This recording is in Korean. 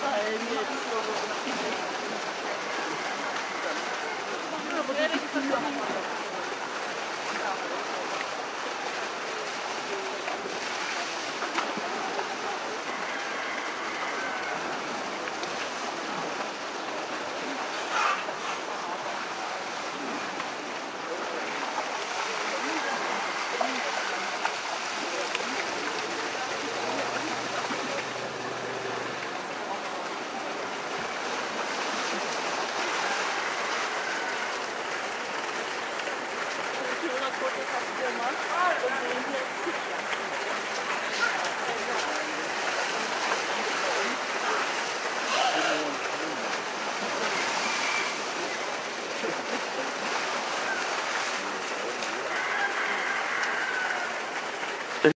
과연 Fotos aus Firma und sehen hier